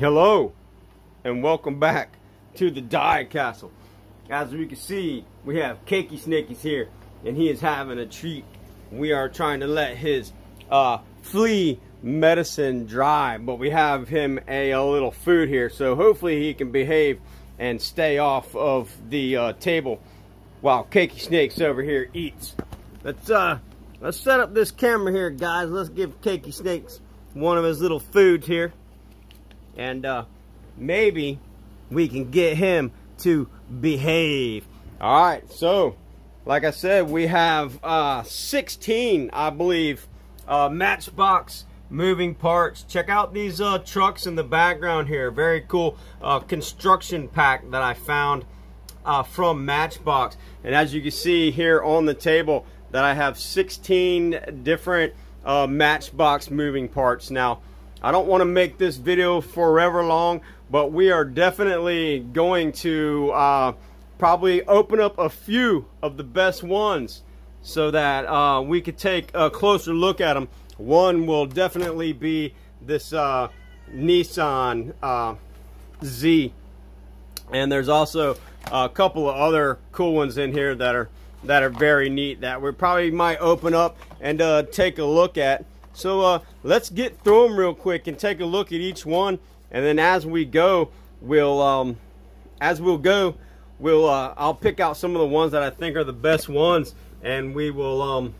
Hello and welcome back to the Die Castle. As we can see, we have Cakey Snakies here and he is having a treat. We are trying to let his uh, flea medicine dry, but we have him a, a, little food here, so hopefully he can behave and stay off of the uh, table while Cakey Snakes over here eats. Let's uh, let's set up this camera here, guys. Let's give Cakey Snakes one of his little foods here, and uh, maybe we can get him to behave. All right, so like I said, we have uh, 16, I believe, uh, Matchbox moving parts. Check out these uh, trucks in the background here. Very cool uh, construction pack that I found uh, from Matchbox. And as you can see here on the table that I have 16 different uh, Matchbox moving parts. Now, I don't want to make this video forever long, but we are definitely going to uh, probably open up a few of the best ones so that uh, we could take a closer look at them one will definitely be this uh, Nissan uh, Z. And there's also a couple of other cool ones in here that are that are very neat that we probably might open up and uh, take a look at. So uh, let's get through them real quick and take a look at each one. And then as we go, we'll um, as we'll go, we'll uh, I'll pick out some of the ones that I think are the best ones, and we will um,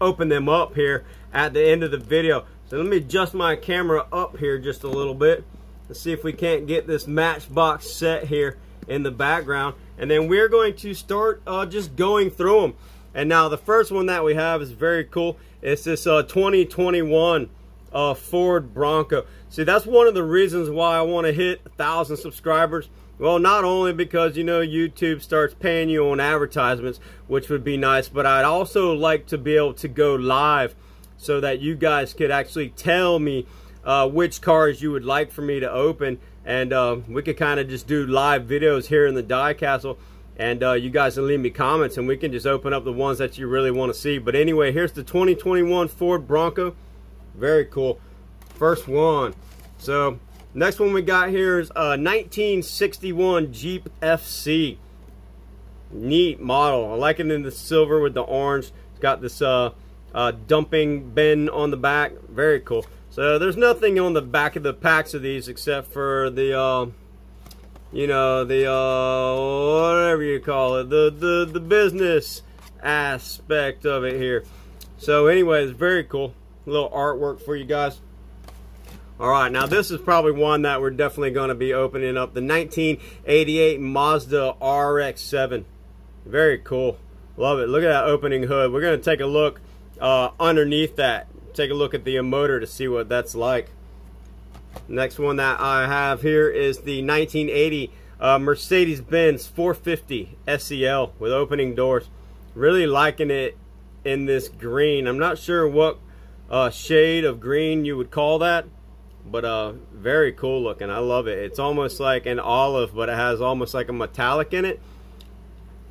open them up here at the end of the video. So let me adjust my camera up here just a little bit. Let's see if we can't get this matchbox set here in the background. And then we're going to start uh, just going through them. And now the first one that we have is very cool. It's this uh, 2021 uh, Ford Bronco. See, that's one of the reasons why I want to hit a thousand subscribers. Well, not only because, you know, YouTube starts paying you on advertisements, which would be nice, but I'd also like to be able to go live so that you guys could actually tell me uh, which cars you would like for me to open. And uh, we could kind of just do live videos here in the Die Castle. And uh, you guys can leave me comments and we can just open up the ones that you really want to see. But anyway, here's the 2021 Ford Bronco. Very cool. First one. So next one we got here is a 1961 Jeep FC. Neat model. I like it in the silver with the orange. It's got this uh, uh, dumping bin on the back. Very cool. So there's nothing on the back of the packs of these except for the, uh, you know, the, uh, whatever you call it, the, the, the business aspect of it here. So anyways, very cool. A little artwork for you guys. All right, now this is probably one that we're definitely going to be opening up. The 1988 Mazda RX-7. Very cool. Love it. Look at that opening hood. We're going to take a look uh, underneath that. Take a look at the motor to see what that's like. Next one that I have here is the 1980 uh, Mercedes-Benz 450 SEL with opening doors. Really liking it in this green. I'm not sure what uh, shade of green you would call that, but uh, very cool looking. I love it. It's almost like an olive, but it has almost like a metallic in it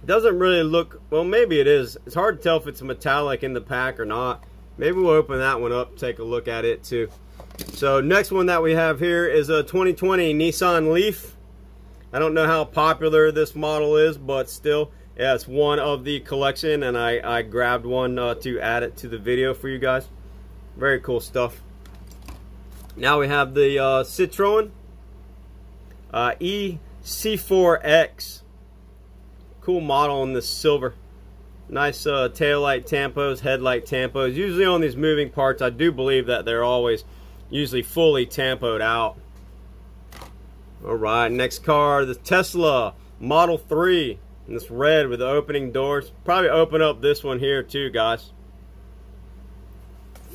doesn't really look, well, maybe it is. It's hard to tell if it's metallic in the pack or not. Maybe we'll open that one up, take a look at it too. So next one that we have here is a 2020 Nissan Leaf. I don't know how popular this model is, but still, yeah, it's one of the collection, and I, I grabbed one uh, to add it to the video for you guys. Very cool stuff. Now we have the uh, Citroen uh, EC4X cool model in this silver. Nice uh, tail light tampos, headlight tampos. Usually on these moving parts, I do believe that they're always usually fully tampoed out. All right, next car, the Tesla Model 3. In this red with the opening doors. Probably open up this one here too, guys.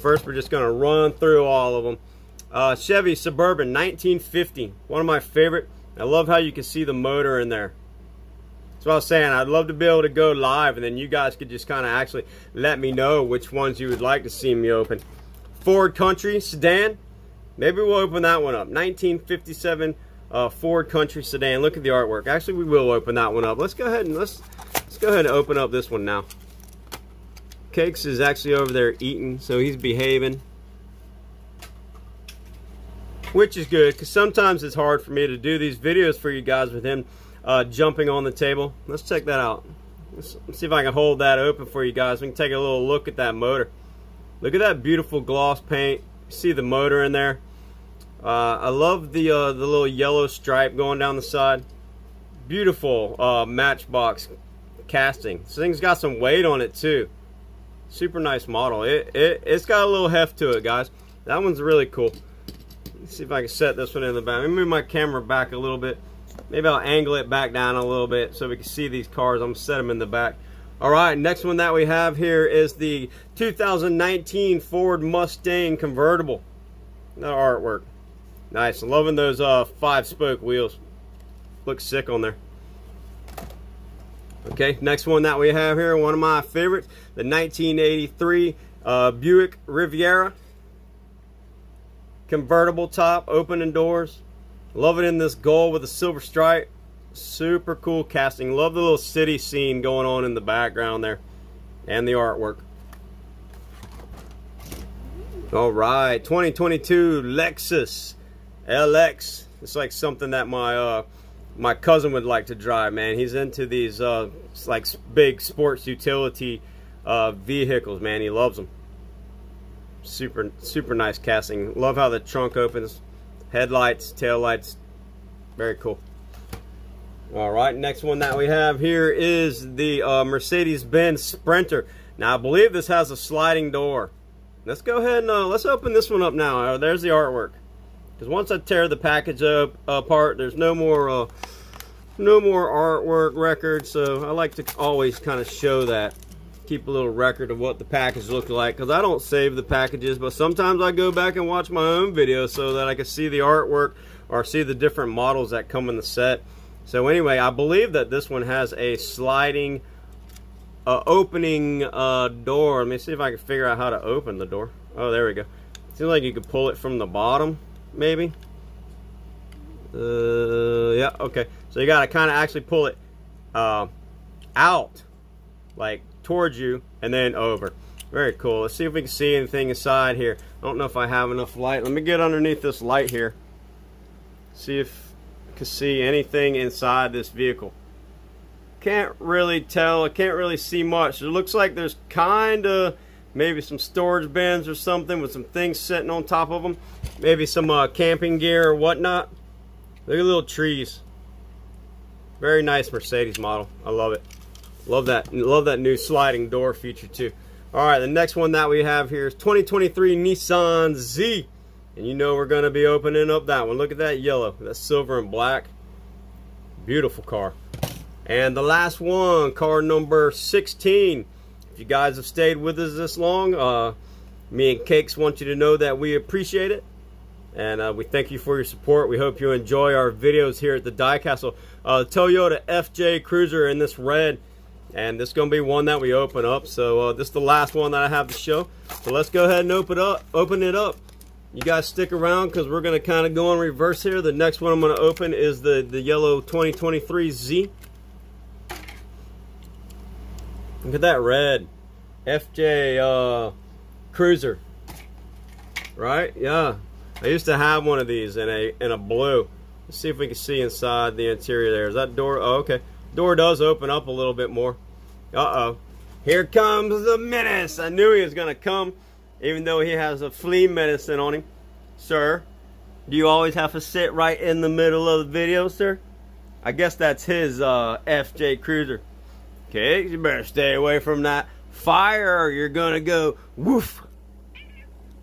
First, we're just going to run through all of them. Uh, Chevy Suburban 1950. One of my favorite. I love how you can see the motor in there. That's what I was saying. I'd love to be able to go live and then you guys could just kind of actually let me know which ones you would like to see me open. Ford Country Sedan. Maybe we'll open that one up. 1957 uh, Ford Country Sedan. Look at the artwork. Actually, we will open that one up. Let's go ahead and let's let's go ahead and open up this one now. Cakes is actually over there eating, so he's behaving. which is good because sometimes it's hard for me to do these videos for you guys with him uh, jumping on the table. Let's check that out. Let's, let's see if I can hold that open for you guys. We can take a little look at that motor. Look at that beautiful gloss paint. See the motor in there. Uh, I love the uh, the little yellow stripe going down the side. Beautiful uh, Matchbox casting. This thing's got some weight on it too. Super nice model. It, it, it's got a little heft to it, guys. That one's really cool. Let's see if I can set this one in the back. Let me move my camera back a little bit. Maybe I'll angle it back down a little bit so we can see these cars. I'm going to set them in the back. All right, next one that we have here is the 2019 Ford Mustang convertible. That artwork. Nice. Loving those uh, five spoke wheels. Looks sick on there. Okay, next one that we have here, one of my favorites, the 1983 uh, Buick Riviera. Convertible top, opening doors. Love it in this gold with a silver stripe. Super cool casting. Love the little city scene going on in the background there. And the artwork. All right, 2022 Lexus LX. It's like something that my uh, my cousin would like to drive, man. He's into these uh, like big sports utility uh, vehicles, man. He loves them. Super, super nice casting. Love how the trunk opens. Headlights, tail lights. Very cool. All right, next one that we have here is the uh, Mercedes-Benz Sprinter. Now, I believe this has a sliding door. Let's go ahead and uh, let's open this one up now. Uh, there's the artwork. Because once I tear the package up apart, there's no more uh, no more artwork record. So I like to always kind of show that, keep a little record of what the package looked like. Because I don't save the packages, but sometimes I go back and watch my own videos so that I can see the artwork or see the different models that come in the set. So anyway, I believe that this one has a sliding uh, opening uh, door. Let me see if I can figure out how to open the door. Oh, there we go. Seems like you could pull it from the bottom maybe. Uh, yeah, okay. So you got to kind of actually pull it uh, out, like towards you, and then over. Very cool. Let's see if we can see anything inside here. I don't know if I have enough light. Let me get underneath this light here. See if I can see anything inside this vehicle. Can't really tell. I can't really see much. It looks like there's kind of maybe some storage bins or something with some things sitting on top of them. Maybe some uh, camping gear or whatnot. Look at little trees. Very nice Mercedes model. I love it. Love that. Love that new sliding door feature too. All right, the next one that we have here is 2023 Nissan Z. And you know we're going to be opening up that one. Look at that yellow. That's silver and black. Beautiful car. And the last one, car number 16 you guys have stayed with us this long, uh, me and Cakes want you to know that we appreciate it. And uh, we thank you for your support. We hope you enjoy our videos here at the Die Castle. Uh, Toyota FJ Cruiser in this red. And this is going to be one that we open up. So uh, this is the last one that I have to show. So let's go ahead and open, it up, open it up. You guys stick around because we're going to kind of go in reverse here. The next one I'm going to open is the, the yellow 2023 Z. Look at that red. FJ uh, Cruiser. Right? Yeah. I used to have one of these in a in a blue. Let's see if we can see inside the interior there. Is that door? Oh, okay. Door does open up a little bit more. Uh-oh. Here comes the menace. I knew he was going to come, even though he has a flea medicine on him. Sir, do you always have to sit right in the middle of the video, sir? I guess that's his uh, FJ Cruiser. Okay, you better stay away from that fire or you're gonna go woof.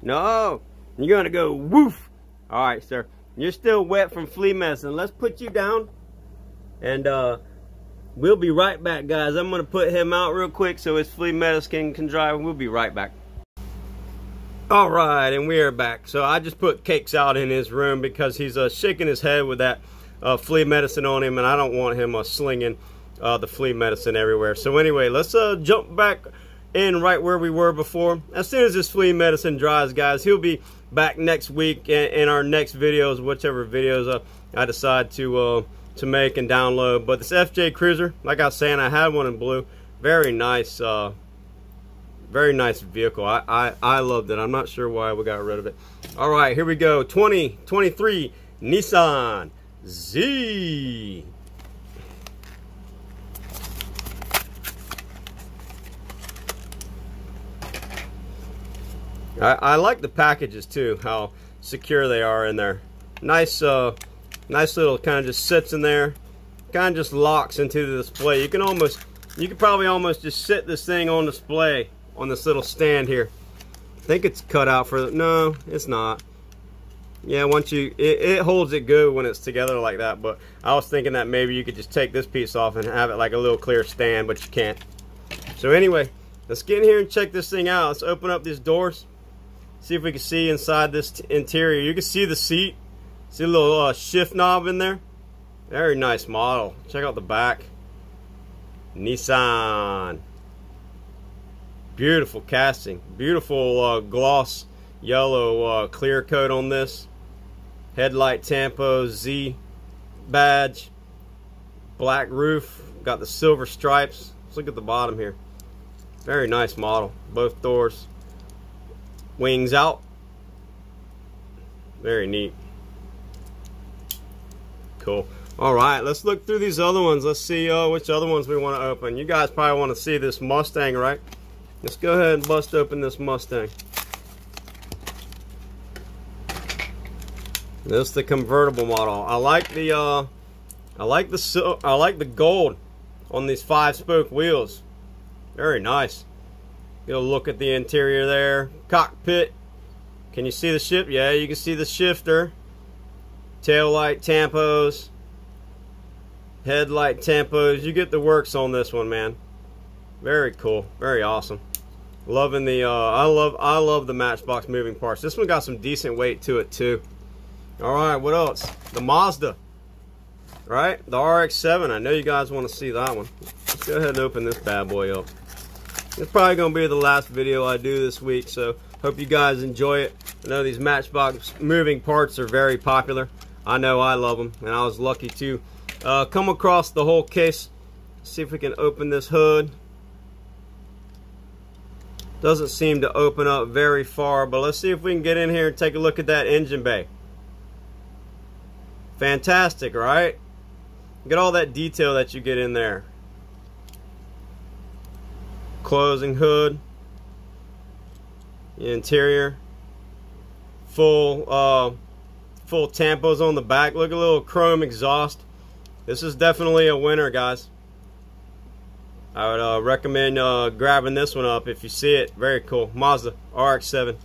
No, you're gonna go woof. All right, sir. You're still wet from flea medicine. Let's put you down and uh, we'll be right back, guys. I'm gonna put him out real quick so his flea medicine can dry. And we'll be right back. All right, and we are back. So I just put Cakes out in his room because he's uh, shaking his head with that uh, flea medicine on him, and I don't want him uh, slinging uh, the flea medicine everywhere. So anyway, let's uh, jump back in right where we were before. As soon as this flea medicine dries, guys, he'll be back next week in, in our next videos, whichever videos uh, I decide to uh, to make and download. But this FJ Cruiser, like I was saying, I had one in blue. Very nice, uh, very nice vehicle. I, I, I loved it. I'm not sure why we got rid of it. All right, here we go. 2023 Nissan Z. I, I like the packages too, how secure they are in there. Nice, uh, nice little kind of just sits in there, kind of just locks into the display. You can almost, you could probably almost just sit this thing on display on this little stand here. I think it's cut out for, no, it's not. Yeah, once you, it, it, holds it good when it's together like that, but I was thinking that maybe you could just take this piece off and have it like a little clear stand, but you can't. So anyway, let's get in here and check this thing out. Let's open up these doors. See if we can see inside this interior. You can see the seat. See a little uh, shift knob in there. Very nice model. Check out the back. Nissan. Beautiful casting. Beautiful uh, gloss yellow uh, clear coat on this. Headlight Tampo Z badge. Black roof. Got the silver stripes. Let's look at the bottom here. Very nice model. Both doors wings out. Very neat. Cool. All right, let's look through these other ones. Let's see uh, which other ones we want to open. You guys probably want to see this Mustang, right? Let's go ahead and bust open this Mustang. This is the convertible model. I like the uh, I like the I like the gold on these five spoke wheels. Very nice. Get a look at the interior there. Cockpit. Can you see the ship? Yeah, you can see the shifter. Tail light tampos. Headlight tampos. You get the works on this one, man. Very cool. Very awesome. Loving the uh, I love I love the Matchbox moving parts. This one got some decent weight to it too. All right, what else? The Mazda. Right? The RX-7. I know you guys want to see that one. Let's go ahead and open this bad boy up. It's probably going to be the last video I do this week, so hope you guys enjoy it. I know these Matchbox moving parts are very popular. I know I love them, and I was lucky to uh, come across the whole case. See if we can open this hood. Doesn't seem to open up very far, but let's see if we can get in here and take a look at that engine bay. Fantastic, right? Get all that detail that you get in there closing hood interior. Full uh, full tampos on the back. Look a little chrome exhaust. This is definitely a winner guys. I would uh, recommend uh, grabbing this one up if you see it. Very cool. Mazda RX-7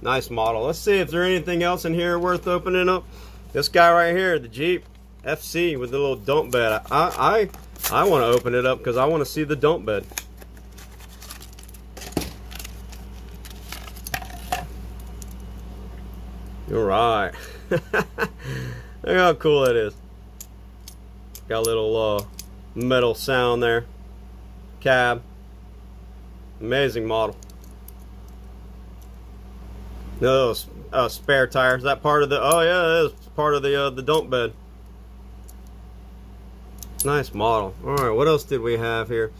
nice model. Let's see if there's anything else in here worth opening up. This guy right here the Jeep FC with the little dump bed. I I, I want to open it up because I want to see the dump bed All right. Look how cool that is. Got a little uh, metal sound there. Cab. Amazing model. Those uh, spare tires. That part of the oh yeah, that is part of the uh, the dump bed. Nice model. All right, what else did we have here?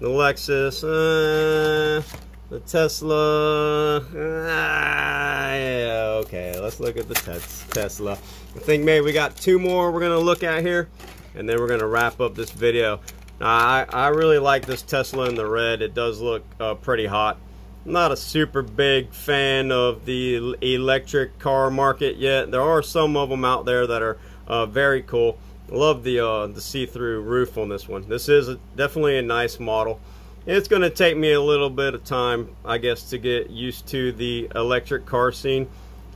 The Lexus. Uh, the Tesla. Ah, yeah, okay, let's look at the tes Tesla. I think maybe we got two more we're to look at here, and then we're to wrap up this video. Now, I, I really like this Tesla in the red. It does look uh, pretty hot. I'm not a super big fan of the electric car market yet. There are some of them out there that are uh, very cool. love the, uh, the see-through roof on this one. This is a, definitely a nice model. It's going to take me a little bit of time, I guess, to get used to the electric car scene.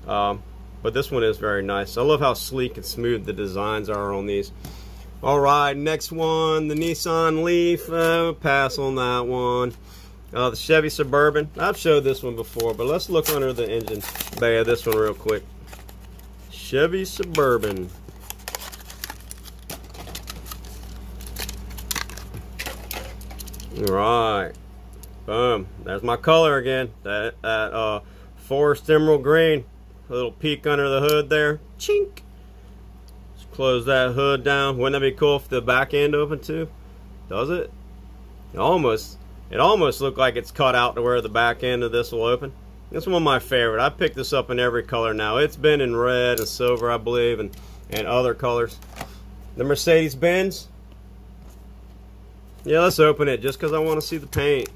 Um, but this one is very nice. I love how sleek and smooth the designs are on these. All right, next one, the Nissan Leaf. Uh, pass on that one. Uh, the Chevy Suburban. I've showed this one before, but let's look under the engine bay of this one real quick. Chevy Suburban. Right. Boom. There's my color again. That, that uh, forest emerald green. A little peek under the hood there. Chink. Just close that hood down. Wouldn't that be cool if the back end opened too? Does it? Almost. It almost looked like it's cut out to where the back end of this will open. This one of my favorite. I picked this up in every color now. It's been in red and silver, I believe, and, and other colors. The Mercedes-Benz. Yeah, let's open it just because I want to see the paint.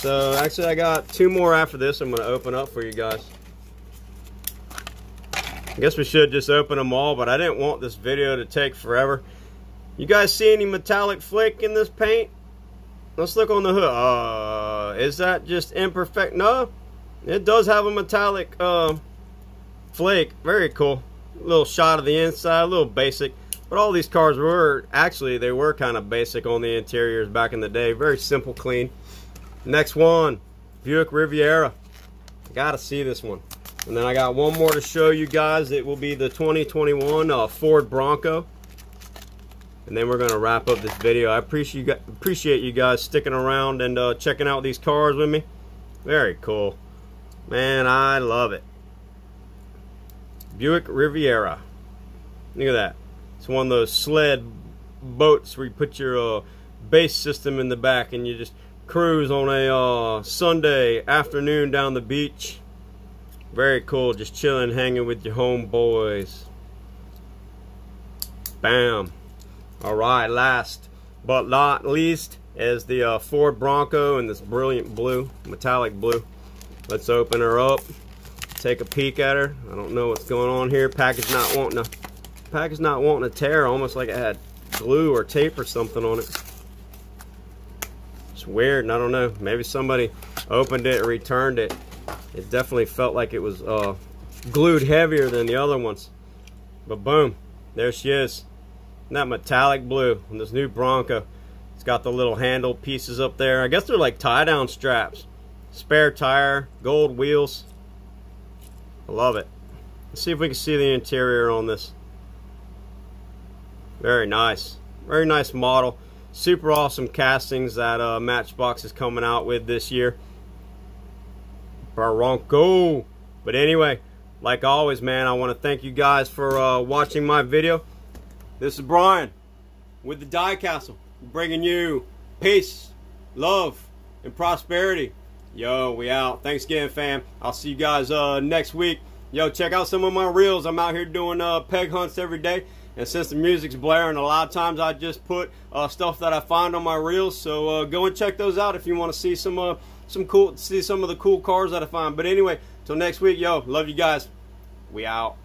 So, actually, I got two more after this I'm going to open up for you guys. I guess we should just open them all, but I didn't want this video to take forever. You guys see any metallic flick in this paint? Let's look on the hood. Uh, is that just imperfect? No, it does have a metallic uh, flake. Very cool. A little shot of the inside, a little basic. But all these cars were, actually, they were kind of basic on the interiors back in the day. Very simple, clean. Next one, Buick Riviera. Gotta see this one. And then I got one more to show you guys. It will be the 2021 uh, Ford Bronco. And then we're to wrap up this video. I appreciate you, appreciate you guys sticking around and uh, checking out these cars with me. Very cool. Man, I love it. Buick Riviera. Look at that. It's one of those sled boats where you put your uh, bass system in the back and you just cruise on a uh, Sunday afternoon down the beach. Very cool, just chilling, hanging with your homeboys. Bam. All right, last but not least is the uh, Ford Bronco in this brilliant blue, metallic blue. Let's open her up, take a peek at her. I don't know what's going on here. Package not wanting to, package not wanting to tear, almost like it had glue or tape or something on it. It's weird, and I don't know. Maybe somebody opened it or returned it. It definitely felt like it was uh, glued heavier than the other ones. But boom, there she is. that metallic blue on this new Bronco. It's got the little handle pieces up there. I guess they're like tie-down straps spare tire, gold wheels. I love it. Let's see if we can see the interior on this. Very nice. Very nice model. Super awesome castings that uh, Matchbox is coming out with this year. Bronco. But anyway, like always, man, I want to thank you guys for uh, watching my video. This is Brian with the Die Castle, bringing you peace, love, and prosperity. Yo, we out. Thanks again, fam. I'll see you guys uh, next week. Yo, check out some of my reels. I'm out here doing uh, peg hunts every day. And since the music's blaring, a lot of times I just put uh, stuff that I find on my reels. So uh, go and check those out if you want to see some uh, some cool, see some of the cool cars that I find. But anyway, till next week, yo, love you guys. We out.